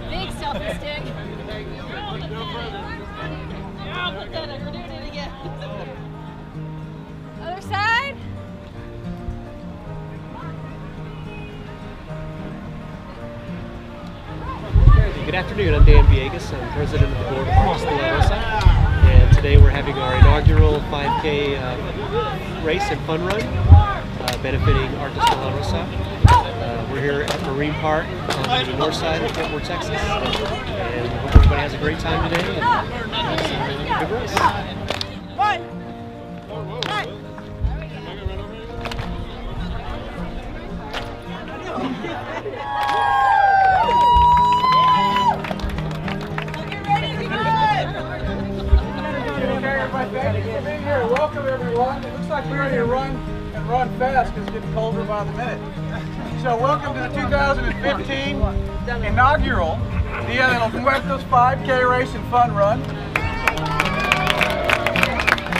that big selfie stick. We're doing it again. Other side. Good afternoon, I'm Dan Viegas. I'm president of the board of the Rosa. And today we're having our inaugural 5K uh, race and fun run uh, benefiting Artes de la Rosa. Uh, we're here at Marine Park on the north side of Fort Worth, Texas. And hope everybody has a great time today. And it's a good race. One. Welcome, everyone. It looks like we're ready to run and run fast because it's getting colder by the minute. So welcome to the 2015 inaugural Dia de los Muertos 5K Race and Fun Run.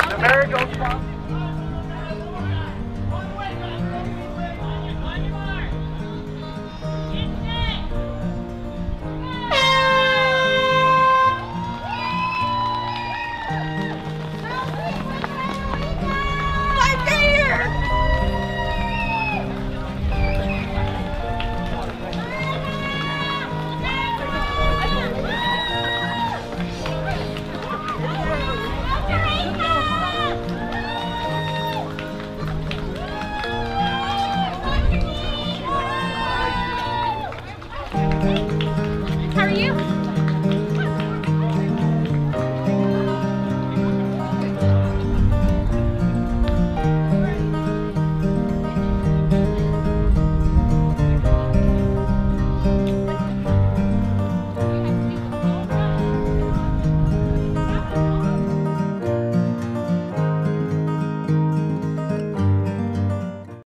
The Marigold